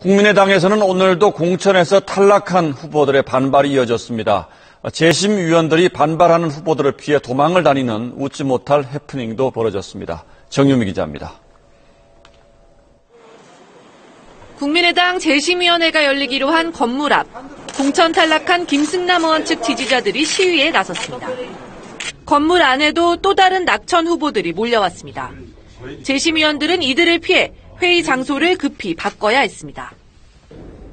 국민의당에서는 오늘도 공천에서 탈락한 후보들의 반발이 이어졌습니다. 재심 위원들이 반발하는 후보들을 피해 도망을 다니는 웃지 못할 해프닝도 벌어졌습니다. 정유미 기자입니다. 국민의당 재심위원회가 열리기로 한 건물 앞 공천 탈락한 김승남 의원 측 지지자들이 시위에 나섰습니다. 건물 안에도 또 다른 낙천 후보들이 몰려왔습니다. 재심위원들은 이들을 피해 회의 장소를 급히 바꿔야 했습니다.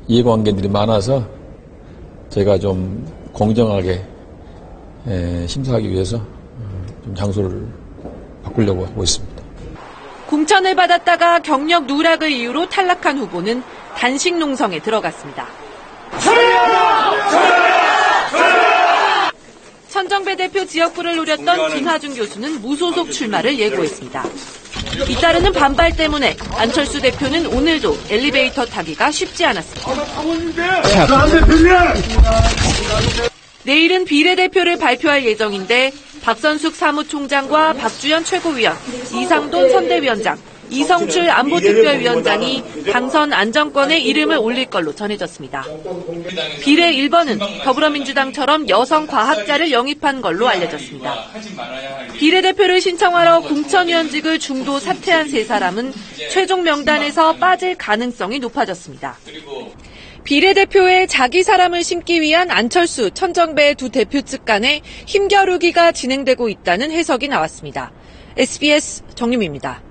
이해관계들이 많아서 제가 좀 공정하게 심사하기 위해서 좀 장소를 바꾸려고 하고 있습니다. 공천을 받았다가 경력 누락을 이유로 탈락한 후보는 단식 농성에 들어갔습니다. 천정배 대표 지역구를 노렸던 김하중 교수는 무소속 출마를 예고했습니다. 잇따르는 반발 때문에 안철수 대표는 오늘도 엘리베이터 타기가 쉽지 않았습니다. 내일은 비례대표를 발표할 예정인데 박선숙 사무총장과 박주연 최고위원, 이상돈 선대위원장, 이성출 안보특별위원장이 당선 안정권에 이름을 올릴 걸로 전해졌습니다. 비례 1번은 더불어민주당처럼 여성 과학자를 영입한 걸로 알려졌습니다. 비례대표를 신청하러 공천위원직을 중도 사퇴한 세 사람은 최종 명단에서 빠질 가능성이 높아졌습니다. 비례대표에 자기 사람을 심기 위한 안철수, 천정배 두 대표 측 간에 힘겨루기가 진행되고 있다는 해석이 나왔습니다. SBS 정림입니다.